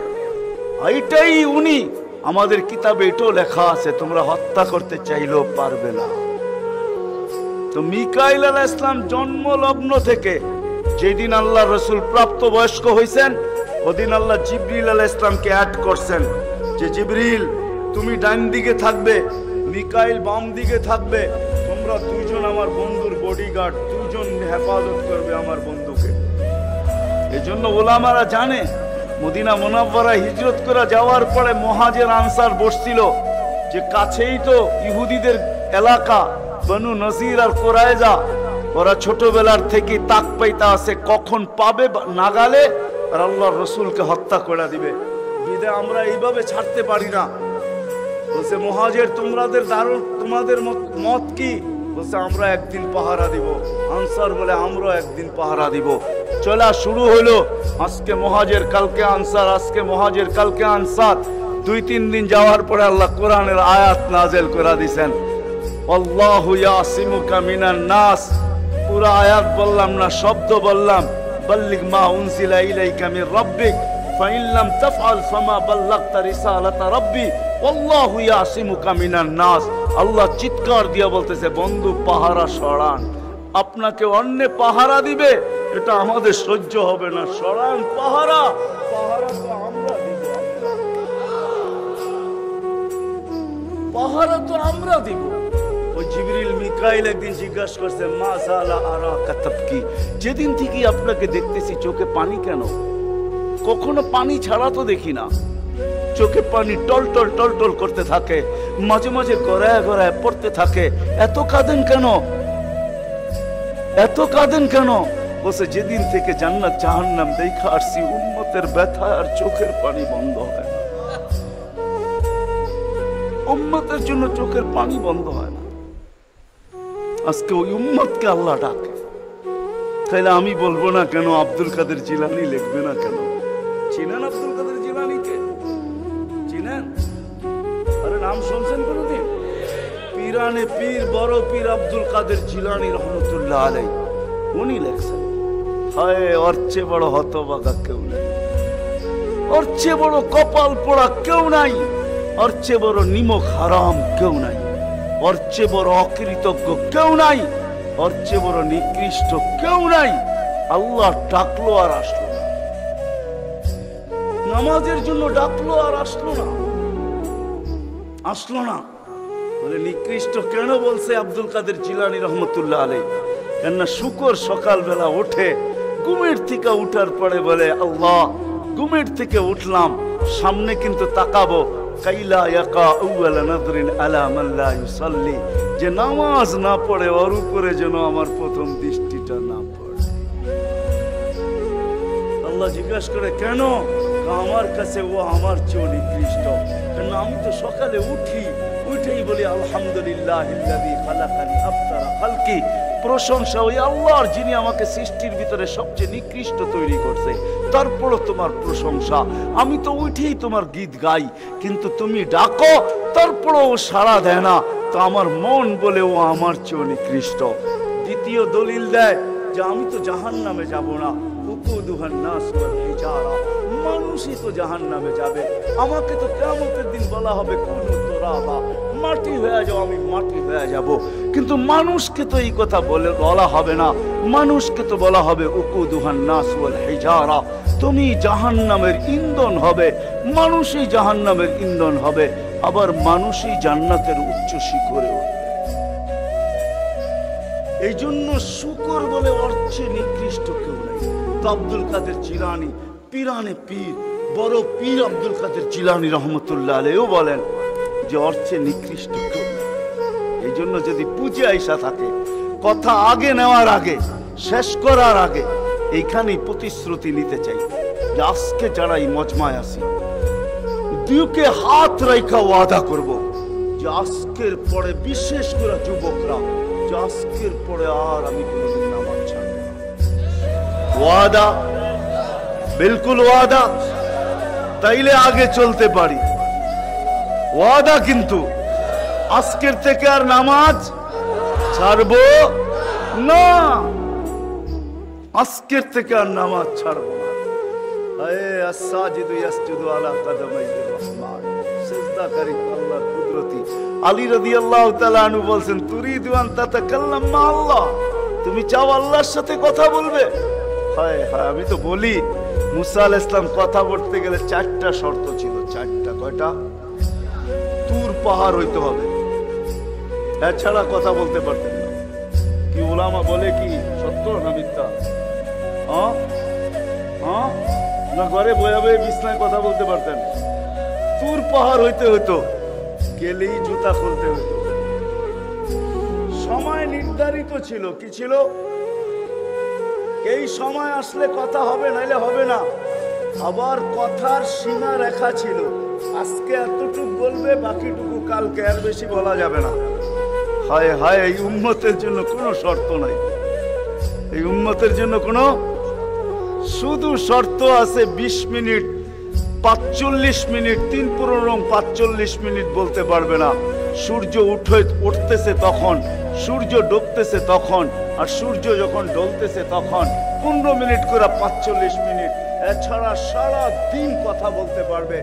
এইটাই উনি। আমাদের কিতাবে এটাও লেখা আছে, তোমরা হত্যা করতে চাইলেও পারবে না। তো মিকাইল আলাহ ইসলাম জন্ম লগ্ন থেকে যেদিন আল্লাহ রসুল প্রাপ্ত বয়স্ক হয়েছেন ওদিন আল্লাহ জিবরিল আলাহ ইসলামকে অ্যাড করছেন যে, জিবরিল, তুমি ডান দিকে থাকবে, মিকাইল বাম দিকে থাকবে, তোমরা দুইজন আমার বন্ধুর বডিগার্ড দুজন হেফাজত করবে আমার বন্ধুকে। এই জন্য ওলামারা জানে, মদিনা মোনাব্বরা হিজরত করে যাওয়ার পরে মহাজের আনসার বসছিল যে, কাছেই তো ইহুদিদের এলাকা বনু নজির আর কোরাইজা ওরা ছোটবেলার থেকে তাক পাইতা আছে, কখন পাবে নাগালে, আর আল্লাহ রসুলকে হত্যা করে দিবে। বিদে আমরা এইভাবে ছাড়তে পারি না। বলছে, মহাজের তোমাদের দারুণ, তোমাদের মত কি? বলছে, আমরা একদিন পাহারা দিব। আনসার বলে আমরা একদিন পাহারা দিব। চলা শুরু হলো, আজকে মহাজের, কালকে আনসার, আজকে মহাজের, কালকে আনসার। দুই তিন দিন যাওয়ার পরে আল্লাহ কোরআনের আয়াত নাজেল করে দিছেন। আল্লাহু ইয়াসিমুকা মিনান নাস। পুরা আয়াত বললাম না, শব্দ বললাম। বল্লিগ মা উনসিলা ইলাইকা মির রাব্বিক, ফাইন লাম তাফআল ফামা বাল্লাগতা রিসালাতা রাব্বি। আল্লাহু ইয়াসিমুকা মিনান নাস। আল্লাহ চিৎকার দিয়া বলতেছে, বন্ধু, পাহারা সরান। আপনাকে অন্য পাহারা দিবে, এটা আমাদের সহ্য হবে না। সরান পাহারা পাহারা তো আমরা দিব। পাহারা তো আমরা দিব। জিবরিল মিকাইল একদিন জিজ্ঞাসা করছে মা সালা আরা কাতাবকি যেদিন থেকে আপনাকে দেখতেছি, চোখে পানি কেন? কখনো পানি ছাড়া তো দেখি না। চোখে পানি টল টল টল টল করতে থাকে, মাঝে মাঝে গড়ায় গড়ায় পড়তে থাকে। এত কাঁদেন কেন? এত কাঁদেন কেন? বসে যেদিন থেকে জান্নাত জাহান্নাম দেখা আসছি, উম্মতের ব্যথা আর চোখের পানি বন্ধ হয় না। উম্মতের জন্য চোখের পানি বন্ধ হয় না। আজকে ওই উম্মতকে আল্লাহ ডাকে। তাইলে আমি বলব না কেন আব্দুল কাদের জিলানি লিখবে না কেন? চিনেন আব্দুল কাদের জিলানিকে? চিনেন? আরে নাম শুনছেন কোনদিন? পীরানে পীর, বড় পীর আব্দুল কাদের জিলানি রহমতুল্লাহ আলাই। উনি লেখছেন। হায়, ওর চেয়ে বড় হতবাগা কেউ নেই। ওর চেয়ে বড় কপাল পোড়া কেউ নাই। ওর চেয়ে বড় নিমক হারাম কেউ নাই। ওর বড় অকৃতজ্ঞ কেউ নাই। ওর চেয়ে বড় নিকৃষ্ট কেউ নাই। আল্লাহ ডাকলো আর আসলো নামাজের জন্য ডাকলো আর আসলো না। আসলো না। বলে, নিকৃষ্ট কেন বলছে আব্দুল কাদের জিলানি রহমতুল্লাহ আলাই কেননা শুকর সকালবেলা ওঠে, ঘুমের থেকে উঠার পরে বলে, আল্লাহ, ঘুমের থেকে উঠলাম, সামনে কিন্তু তাকাবো কাইলা ইয়াকা আউয়ালা নাদরিন আলা মান লা ইউসাল্লি। যে নামাজ না পড়ে, ওর উপরে যেন আমার প্রথম দৃষ্টিটা না পড়ে। আল্লাহ জিজ্ঞাসা করে, কেন? আমার কাছে ও আমার চেয়ে নিকৃষ্ট কেন আমি তো সকালে উঠি বলি, আলহামদুলিল্লাহ প্রশংসা ওই আল্লাহর যিনি আমাকে সৃষ্টির ভিতরে সবচেয়ে নিকৃষ্ট তৈরি করছে। তারপরও তোমার প্রশংসা। আমি তো উঠেই তোমার গীত গাই, কিন্তু তুমি ডাকো, তারপরও সাড়া দেয় না। তো আমার মন বলে ও আমার চেয়েও নিকৃষ্ট। দ্বিতীয় দলিল দেয় যে, আমি তো জাহান নামে যাব না। মানুষই তো জাহান নামে যাবে। আমাকে তো কেমতের দিন বলা হবে, কোন তোরাবা। মাটি হয়ে যাও, আমি মাটি হয়ে যাব। কিন্তু মানুষকে তো এই কথা বলে বলা হবে না। মানুষকে তো বলা হবে, উকুদুহান নাস ওয়াল হিজারা। তুমি জাহান্নামের ইন্ধন হবে। মানুষই জাহান্নামের ইন্ধন হবে। আবার মানুষই জান্নাতের উচ্চ শিখরে এই জন্য শুকর বলে অর্থে নিকৃষ্ট কেউ নাই। তো আব্দুল কাদের চিলানি পিরানে পীর, বড় পীর আব্দুল কাদের চিলানি রহমতুল্লাহ আলেও বলেন যে অর্থে নিকৃষ্ট এই জন্য যদি পুজো আইসা থাকে, কথা আগে নেওয়ার আগে, শেষ করার আগে, এইখানেই প্রতিশ্রুতি নিতে চাই আজকে যারা এই মজমায় আসি দুকে হাত রেখা ওয়াদা করব যে আজকের পরে বিশেষ করে যুবকরা, যে আজকের পরে আর আমি কোনোদিন ছাড়ব। ওয়াদা, বিলকুল ওয়াদা, তাইলে আগে চলতে পারি ওয়াদা কিন্তু আজকের থেকে আর নামাজ ছাড়বো না। আজকের থেকে আর নামাজ ছাড়বো না। আলা আলী তুমি চাও আল্লাহর সাথে কথা বলবে? হায় হায়, আমি তো বলি, মুসা আলাইহিস ইসলাম কথা বলতে গেলে চারটা শর্ত ছিল। চারটা, কয়টা? পাহাড় হইতে হবে। এছাড়া কথা বলতে পারতেন না। কি ওলামা বলে কি? সত্য না মিথ্যা? হ্যাঁ? হ্যাঁ? না ঘরে বয়ে বয়ে বিছনায় কথা বলতে পারতেন। তুর পাহাড় হইতে হইতো। গেলেই জুতা খুলতে হইতো। সময় নির্ধারিত ছিল। কি ছিল? এই সময় আসলে কথা হবে, নাইলে হবে না। আবার কথার সীমা রেখা ছিল। আজকে এতটুকু বলবে, বাকিটুকু কালকে আর বেশি বলা যাবে না। হায় হায়, এই উম্মতের জন্য কোনো শর্ত নাই। এই উম্মতের জন্য কোনো শুধু শর্ত আছে ২০ মিনিট, পাঁচচল্লিশ মিনিট, তিন পুরো পাঁচচল্লিশ মিনিট বলতে পারবে না। সূর্য উঠে, উঠতেছে তখন, সূর্য ডুবতেছে তখন, আর সূর্য যখন ডলতেছে তখন, পনেরো মিনিট করে পাঁচচল্লিশ মিনিট এছাড়া সারা দিন কথা বলতে পারবে।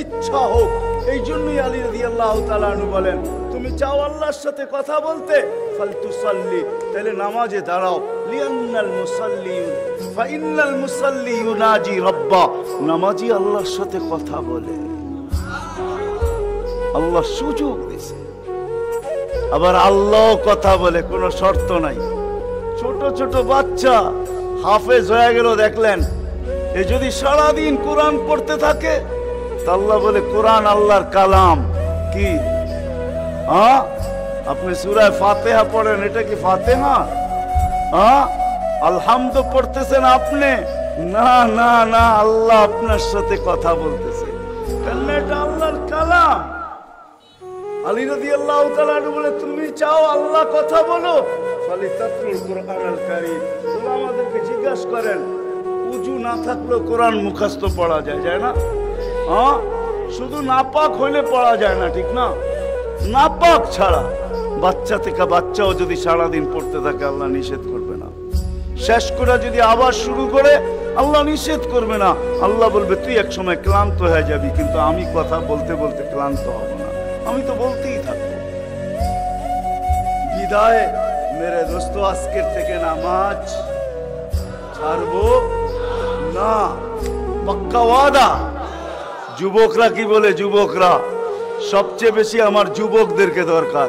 ইচ্ছা হোক, এই জন্যই আলী রাদি আল্লাহ তালানু বলেন, তুমি চাও আল্লাহর সাথে কথা বলতে? ফালতু সাল্লি তাহলে নামাজে দাঁড়াও। লিয়ান্নাল মুসাল্লি ফাইন্নাল রব্বা, নামাজি আল্লাহর সাথে কথা বলে। আল্লাহ সুযোগ আবার আল্লাহ কথা বলে, কোনো শর্ত নাই। ছোট ছোট বাচ্চা, হাফেজ হয়ে গেল দেখলেন এ যদি সারাদিন কোরআন পড়তে থাকে আল্লাহ বলে, কোরআন আল্লাহর কালাম। কি? হ্যাঁ আপনি সুরায় ফাতেহা পড়েন, এটা কি ফাতেহা? হ্যাঁ আলহামদ পড়তেছেন আপনি? না না না, আল্লাহ আপনার সাথে কথা বলতেছে। এটা আল্লাহর কালাম। আলী রাদি আল্লাহ বলে, তুমি চাও আল্লাহ কথা বলো ফালি তাত্রুল কোরআন আল আমাদেরকে জিজ্ঞাসা করেন উজু না থাকলেও কোরআন মুখস্থ পড়া যায় যায় না? হ্যাঁ? শুধু নাপাক হইলে পড়া যায় না, ঠিক না? নাপাক ছাড়া বাচ্চা থেকে বাচ্চাও যদি সারাদিন পড়তে থাকে, আল্লাহ নিষেধ করবে না। শেষ করে যদি আবার শুরু করে, আল্লাহ নিষেধ করবে না। আল্লাহ বলবে, তুই এক সময় ক্লান্ত হয়ে যাবি, কিন্তু আমি কথা বলতে বলতে ক্লান্ত হব না। আমি তো বলতেই থাকব। বিদায়। মেরে দোস্ত, আজকের থেকে নামাজ ছাড়বো। না পাক্কা ওয়াদা যুবকরা কি বলে যুবকরা সবচেয়ে বেশি আমার যুবকদেরকে দরকার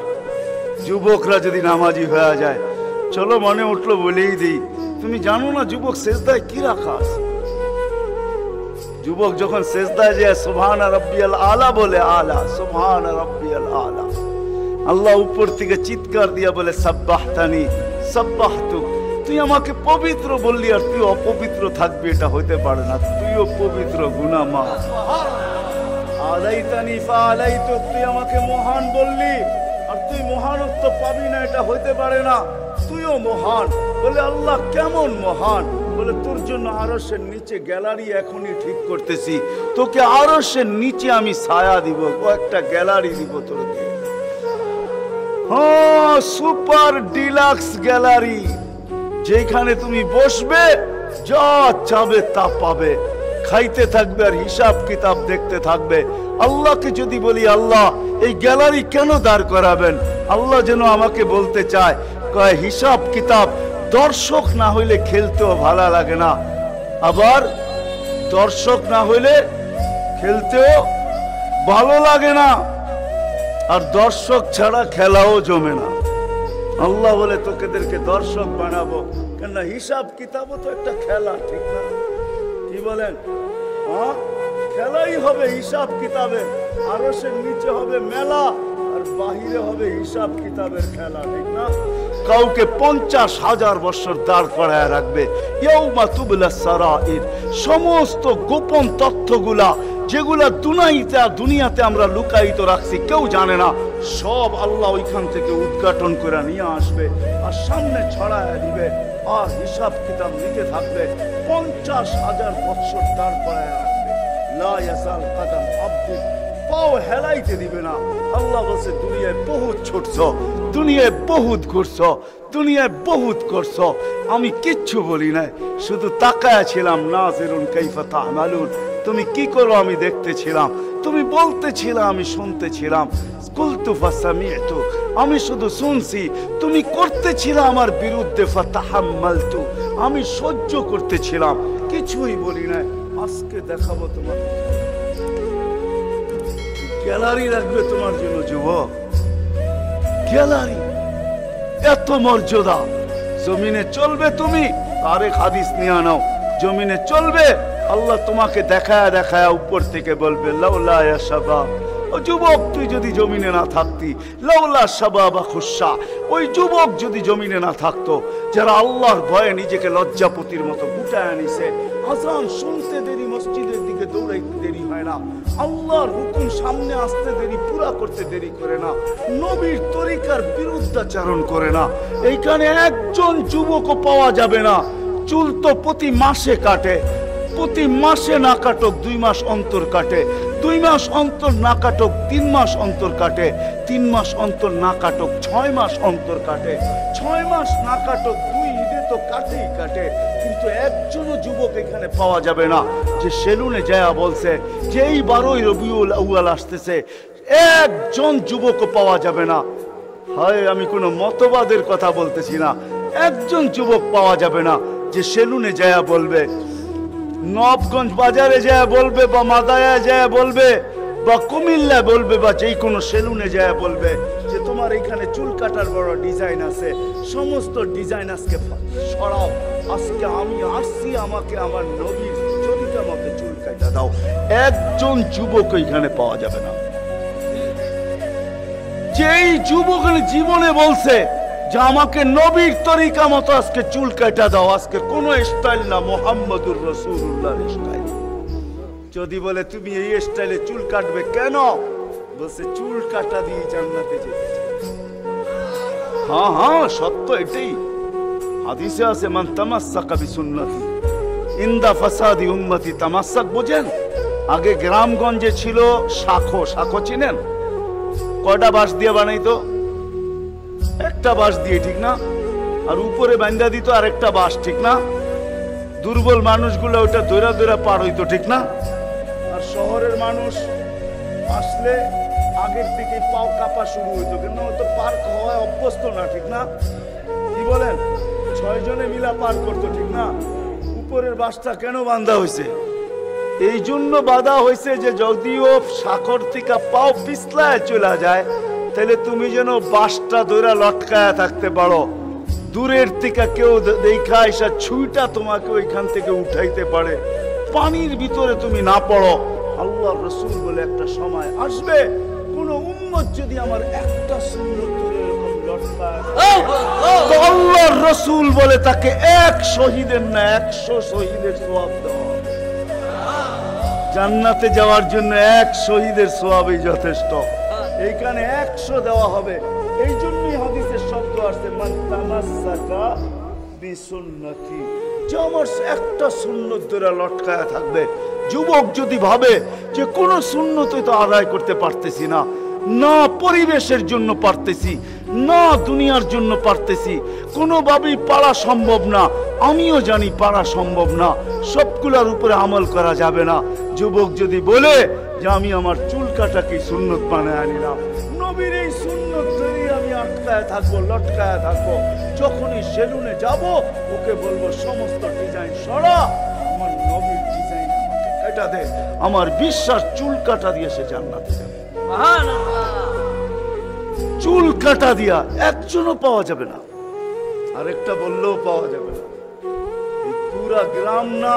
যুবকরা যদি নামাজি হয়ে যায় চলো মনে উঠল বলেই দিই তুমি জানো না যুবক শেষদায় কি রাখা আছে যুবক যখন শেষদায় যায় সুবহান রব্বিয়াল আলা বলে আলা সুবহান রব্বিয়াল আলা আল্লাহ উপর থেকে চিৎকার দিয়া বলে সাব্বাহতানি সাব্বাহতু তুই আমাকে পবিত্র বললি আর তুই অপবিত্র থাকবি, এটা হইতে পারে না। তুইও পবিত্র গুনা মা আলাইতানি ফা আলাইতু তুই আমাকে মহান বললি, আর তুই মহানত্ব পাবি না, এটা হইতে পারে না। তুইও মহান। বলে, আল্লাহ কেমন মহান? বলে, তোর জন্য আরসের নিচে গ্যালারি এখনই ঠিক করতেছি। তোকে আরসের নিচে আমি ছায়া দিব, কয়েকটা গ্যালারি দিব তোকে। হ্যাঁ সুপার ডিলাক্স গ্যালারি। যেখানে তুমি বসবে, যা চাবে তা পাবে। খাইতে থাকবে আর হিসাব কিতাব দেখতে থাকবে। আল্লাহকে যদি বলি, আল্লাহ, এই গ্যালারি কেন দাঁড় করাবেন? আল্লাহ যেন আমাকে বলতে চায়। কয়, হিসাব কিতাব দর্শক না হইলে খেলতেও ভালো লাগে না। আবার দর্শক না হইলে খেলতেও ভালো লাগে না। আর দর্শক ছাড়া খেলাও জমে না। আল্লাহ বলে, তোকেদেরকে দর্শক বানাবো। কেন হিসাব কিতাবও তো একটা খেলা, ঠিক না? কি বলেন? হ্যাঁ? খেলাই হবে হিসাব কিতাবে আরও সে নিচে হবে মেলা, আর বাহিরে হবে হিসাব কিতাবের খেলা, ঠিক না? কাউকে পঞ্চাশ হাজার বছর দাঁড় করায় রাখবে। সমস্ত গোপন তথ্যগুলা যেগুলা দুনাইতে দুনিয়াতে আমরা লুকায়িত রাখছি, কেউ জানে না। সব আল্লাহ ওইখান থেকে উদ্ঘাটন করে নিয়ে আসবে আর সামনে ছড়ায় দিবে। আর হিসাব কিতাব নিতে থাকবে, পঞ্চাশ হাজার বছর দাঁড় হেলাইতে দিবে না। আল্লাহ দুনিয়ায় বহুত দুনিয়ায় বহুত দুনিয়ায় বহুত আমি কিচ্ছু বলি নাই, শুধু তাকায় ছিলাম তা'মালুন তুমি কি করো? আমি দেখতেছিলাম। তুমি বলতেছিলাম আমি শুনতেছিলাম। কুলতু ফাসামি'তু আমি শুধু শুনছি। তুমি করতেছিলে আমার বিরুদ্ধে ফাতাহাম্মালতু, আমি সহ্য করতেছিলাম। কিছুই বলি নাই। আজকে দেখাবো তোমার। গ্যালারি রাখবে তোমার জন্য, যুবক। গ্যালারি। এত মর্যাদা। জমিনে চলবে তুমি আরেক হাদিস নিয়ে নাও। জমিনে চলবে আল্লাহ তোমাকে দেখায়া দেখায়া উপর থেকে বলবে, লাউলা শাবাব, ও যুবক, তুই যদি জমিনে না থাকতি, লাউলা শাবাবা খুশা ওই যুবক যদি জমিনে না থাকতো, যারা আল্লাহর ভয়ে নিজেকে লজ্জাপতির মতো গুটায় আনিছে আজান শুনতে দেরি, মসজিদের দিকে দৌড়াইতে দেরি হয় না। আল্লাহর হুকুম সামনে আসতে দেরি, পুরা করতে দেরি করে না। নবীর তরিকার বিরুদ্ধাচারণ করে না। এইখানে একজন যুবকও পাওয়া যাবে না। চুল তো প্রতি মাসে কাটে। প্রতি মাসে না কাটক, দুই মাস অন্তর কাটে। দুই মাস অন্তর না কাটক, তিন মাস অন্তর কাটে। তিন মাস অন্তর না কাটক, ছয় মাস অন্তর কাটে। ছয় মাস না কাটক, দুই ঈদে তো কাটেই কাটে। কিন্তু একজনও যুবক এখানে পাওয়া যাবে না। যে সেলুনে যায়া বলছে যে এই বারোই রবিউল আউয়াল আসতেছে, একজন যুবকও পাওয়া যাবে না। হয়, আমি কোনো মতবাদের কথা বলতেছি না। একজন যুবক পাওয়া যাবে না। যে সেলুনে যায়া বলবে নবগঞ্জ বাজারে যায় বলবে বা মাদায়া যায় বলবে বা কুমিল্লা বলবে বা যেই কোনো সেলুনে যায় বলবে যে তোমার এখানে চুল কাটার বড় ডিজাইন আছে, সমস্ত ডিজাইন আজকে সরাও। আজকে আমি আসছি আমাকে আমার নবীর চরিতা মতে চুল কাটা দাও। একজন যুবক এখানে পাওয়া যাবে না। যেই যুবক জীবনে বলছে যে আমাকে নবীর তরিকা মতো আজকে চুল কাটা দাও, আজকে কোন স্টাইল না, মোহাম্মদুর রসুল্লাহর স্টাইল যদি বলে, তুমি এই স্টাইলে চুল কাটবে কেন? বলছে, চুল কাটা দিয়ে জান্নাতে যেতে। হ্যাঁ হ্যাঁ সত্য এটাই। হাদিসে আছে, মান তামাসসাকা বিসুন্নতি, ইন্দা ফাসাদি উম্মতি তামাসসাক বোঝেন? আগে গ্রামগঞ্জে ছিল শাখো শাখো চিনেন? কয়টা বাঁশ দিয়ে বানাইতো? একটা বাঁশ দিয়ে ঠিক না? আর উপরে বান্ধা দিত আর একটা বাঁশ, ঠিক না? দুর্বল মানুষগুলো ওটা দৈরা দৈরা পার হইতো, ঠিক না? আর শহরের মানুষ আসলে আগের থেকে পাও কাপা শুরু হইতো কিন্তু ও তো পার হওয়ায় অভ্যস্ত না, ঠিক না? কি বলেন? ছয় জনে মিলা পার করতো, ঠিক না? উপরের বাসটা কেন বান্ধা হয়েছে এই জন্য বাধা হয়েছে যে যদিও সাখর থেকে পাও পিছলায় চলে যায় তাহলে তুমি যেন বাসটা দৈরা লটকায় থাকতে পারো। দূরের থেকে কেউ দেখা এসা ছুইটা তোমাকে ওইখান থেকে উঠাইতে পারে। পানির ভিতরে তুমি না পড়ো। আল্লাহ রসুল বলে একটা সময় আসবে কোন উম্মত যদি আমার একটা সুন্দর আল্লাহর রসুল বলে তাকে এক শহীদের না একশো শহীদের সোয়াব দেওয়া জান্নাতে যাওয়ার জন্য এক শহীদের সোয়াবই যথেষ্ট। এইখানে একশো দেওয়া হবে। এই জন্যই হাদিসের শব্দ আসছে, মান তামাসসাকা বিসুন্নতি। যে আমার একটা সুন্নত ধরে লটকায়া থাকবে। যুবক যদি ভাবে যে কোনো সুন্নতই তো আদায় করতে পারতেছি না না পরিবেশের জন্য পারতেছি, না দুনিয়ার জন্য পারতেছি, কোনোভাবেই পারা সম্ভব না, আমিও জানি পারা সম্ভব না, সবগুলার উপরে আমল করা যাবে না। যুবক যদি বলে যে আমি আমার চুল কাটাকে সুন্নত বানায় আনিলাম। নবীর এই সুন্নত ধরেই আমি আটকায় থাকব লটকায় থাকব। যখনই সেলুনে যাব ওকে বলব সমস্ত ডিজাইন সরা আমার নবীর ডিজাইন আমাকে কাটা দে। আমার বিশ্বাস চুল কাটা দিয়ে সে জান্নাতে যাবে। চুল কাটা দিয়া একজনও পাওয়া যাবে না। আরেকটা বললেও পাওয়া যাবে না। এই পুরা গ্রাম না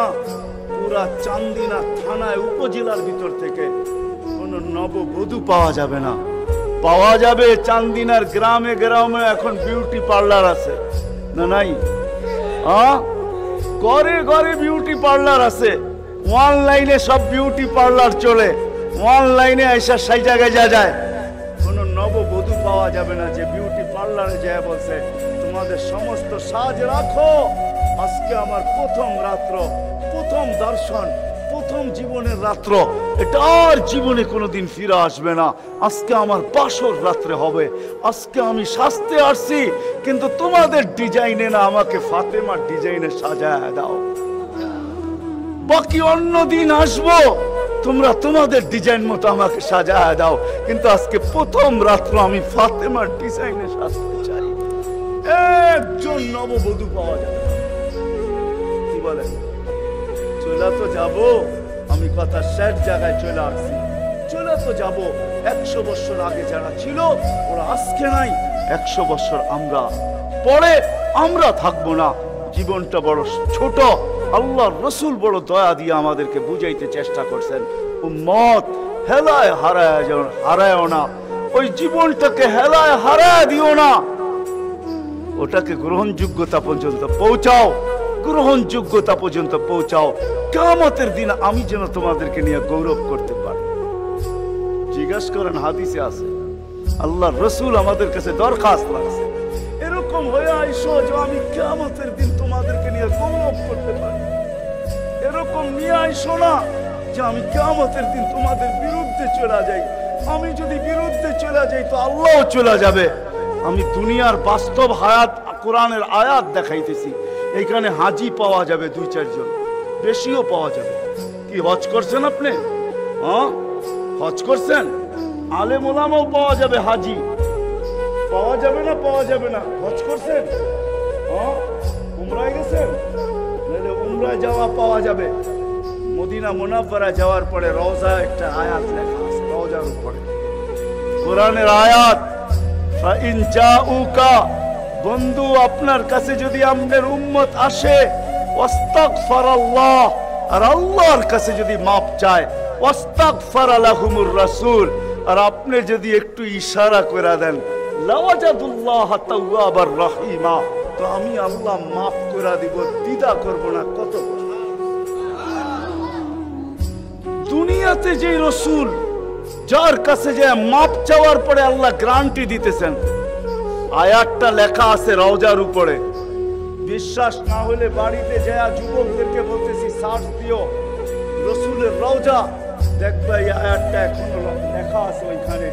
পুরা চান্দিনা থানায় উপজেলার ভিতর থেকে কোনো নববধূ পাওয়া যাবে না। পাওয়া যাবে চান্দিনার গ্রামে গ্রামে এখন বিউটি পার্লার আছে। না নাই? হ্যাঁ ঘরে ঘরে বিউটি পার্লার আছে। অনলাইনে সব বিউটি পার্লার চলে। অনলাইনে এসে সেই জায়গায় যা যায়। কোনো নববধূ পাওয়া যাবে না যে বিউটি পার্লারে যায় বলছে, তোমাদের সমস্ত সাজ রাখো। আজকে আমার প্রথম রাত্র। প্রথম দর্শন, প্রথম জীবনের রাত্র। এটা আর জীবনে কোনোদিন ফিরে আসবে না। আজকে আমার বাসর রাত্রে হবে। আজকে আমি সাজতে আসছি, কিন্তু তোমাদের ডিজাইনে না আমাকে ফাতেমার ডিজাইনে সাজায় দাও। বাকি অন্য দিন আসব, তোমরা তোমাদের ডিজাইন মতো আমাকে সাজায় দাও। কিন্তু আজকে প্রথম রাত্র আমি ফাতেমার ডিজাইনে সাজতে চাই। একজন নববধূ পাওয়া যাবে কি বলেন? চলে তো যাব, আমি কথা শেষ জায়গায় চলে আসছি। চলে তো যাব, একশো বছর আগে যারা ছিল, ওরা আজকে নাই। একশো বছর আমরা, পরে আমরা থাকব না। জীবনটা বড় ছোট। আল্লাহ রসুল বড় দয়া দিয়ে আমাদেরকে বুঝাইতে চেষ্টা করছেন। ও মত হেলায় হারায় যেন হারায়ও না। ওই জীবনটাকে হেলায় হারায় দিও না। ওটাকে গ্রহণযোগ্যতা পর্যন্ত পৌঁছাও। গ্রহণযোগ্যতা পর্যন্ত পৌঁছাও। কামতের দিন আমি যেন তোমাদেরকে নিয়ে গৌরব করতে পারি। জিজ্ঞাসা করেন, হাদিসে আছে, আল্লাহ রসুল আমাদের কাছে দরখাস্ত লাগছে এরকম হয়ে আইসো যে আমি কামতের দিন তোমাদেরকে নিয়ে গৌরব করতে পারি। এরকম নিয়ে আইসো না যে আমি কামতের দিন তোমাদের বিরুদ্ধে চলে যাই। আমি যদি বিরুদ্ধে চলে যাই তো আল্লাহ চলে যাবে। আমি দুনিয়ার বাস্তব হায়াত, কোরআনের আয়াত দেখাইতেছি। এইখানে হাজি পাওয়া যাবে দুই, চারজন। বেশিও পাওয়া যাবে। কি হজ করছেন আপনি? হ্যাঁ? হজ করছেন? আলে মোলামাও পাওয়া যাবে হাজি। পাওয়া যাবে না, পাওয়া যাবে না। হজ করছেন? হ্যাঁ? উমরায় গেছেন? উমরায় যাওয়া পাওয়া যাবে। মদিনা মুনাফারা যাওয়ার পরে রওজা একটা আয়াত লেখা আছে, রওজার উপরে। কোরআনের আয়াত, ফাইন জাউকা বন্ধু, আপনার কাছে যদি আমাদের উম্মত আসে ওয়াস্তাগফার আল্লাহ আর আল্লাহর কাছে যদি মাপ চায় ওয়াস্তাগফার আলাহুমুর রাসূল। আর আপনি যদি একটু ইশারা করে দেন, লাওয়াজাদুল্লাহ তাওয়াবার রহিমা। তো আমি আল্লাহ মাফ করে দিব, দ্বিধা করব না, কত দুনিয়াতে যে রসুল, যার কাছে যে মাপ চাওয়ার পরে আল্লাহ গ্রান্টি দিতেছেন আয়াতটা লেখা আছে রওজার উপরে। বিশ্বাস না হলে বাড়িতে যায়া যুবকদেরকে বলতেছি সার্চ দিও। রসুলের রওজা। দেখবে এই আয়াতটা এখনও লেখা আছে ওইখানে।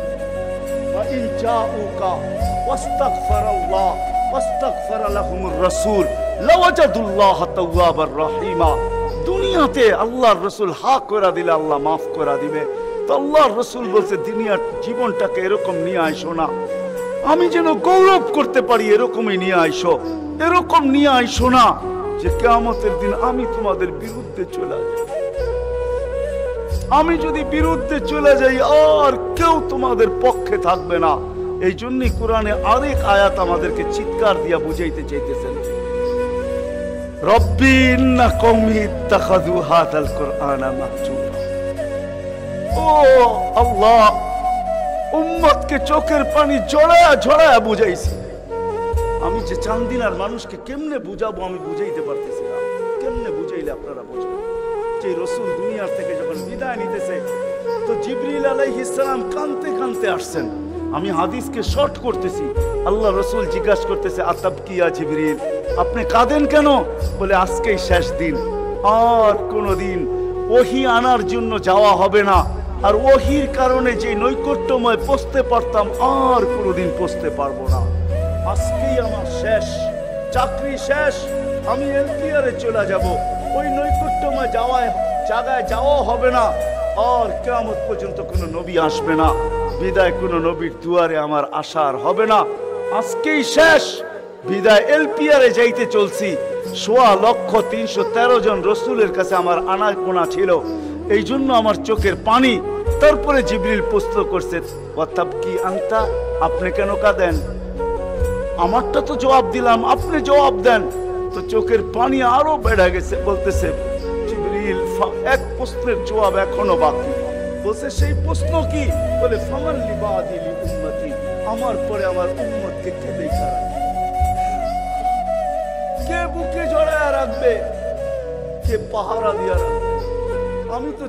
দুনিয়াতে আল্লাহর রসুল হা করা দিলে আল্লাহ মাফ করা দিবে। তো আল্লাহর রসুল বলছে, দুনিয়ার জীবনটাকে এরকম নিয়ে আয় শোনা আমি যেন গৌরব করতে পারি এরকমই নিয়ে আইসো। এরকম নিয়ে আইসো না যে কেয়ামতের দিন আমি তোমাদের বিরুদ্ধে চলে যাই। আমি যদি বিরুদ্ধে চলে যাই, আর কেউ তোমাদের পক্ষে থাকবে না। এই জন্যই কোরআনে আরেক আয়াত আমাদেরকে চিৎকার দিয়া বুঝাইতে চাইতেছেন। ও আল্লাহ উম্মতকে চোখের পানি জড়ায়া জড়ায়া বুঝাইছি। আমি যে চান্দিনার মানুষকে কেমনে বুঝাবো আমি বুঝাইতে পারতেছি কেমনে বুঝাইলে আপনারা বুঝবেন? যে রসুল দুনিয়ার থেকে যখন বিদায় নিতেছে, তো জিবরিল আলাইহিস সালাম কানতে কানতে আসছেন। আমি হাদিসকে শর্ট করতেছি। আল্লাহ রসুল জিজ্ঞাসা করতেছে, আতাব কিয়া জিবরিল? আপনি কাঁদেন কেন? বলে, আজকেই শেষ দিন। আর কোনোদিন ওহি আনার জন্য যাওয়া হবে না। আর ওহির কারণে যে নৈকট্যময় পৌঁছতে পারতাম, আর কোনোদিন পৌঁছতে পারব না। আজকেই আমার শেষ, চাকরি শেষ, আমি এলপিআরে চলে যাব। ওই নৈকট্যময় যাওয়ায়, জায়গায় যাওয়া হবে না। আর কেমন পর্যন্ত কোনো নবী আসবে না। বিদায় কোনো নবীর দুয়ারে আমার আসার হবে না। আজকেই শেষ, বিদায় এলপিআরে যাইতে চলছি। সোয়া লক্ষ তিনশো তেরো জন রসুলের কাছে আমার আনাগোনা ছিল। এই জন্য আমার চোখের পানি। তারপরে জিবরিল প্রশ্ন করছে, অর্থাৎ কি আনতা আপনি কেন কাঁদেন? আমারটা তো জবাব দিলাম, আপনি জবাব দেন। তো চোখের পানি আরও বেড়ে গেছে, বলতেছে, জিবরিল এক প্রশ্নের জবাব এখনও বাকি। বলছে, সেই প্রশ্ন কি? বলে, ফামান লিবাদিলি উম্মতি আমার পরে আমার উম্মতকে কে দেখা কে বুকে জড়ায় রাখবে? কে পাহারা দিয়া রাখবে? আমি তো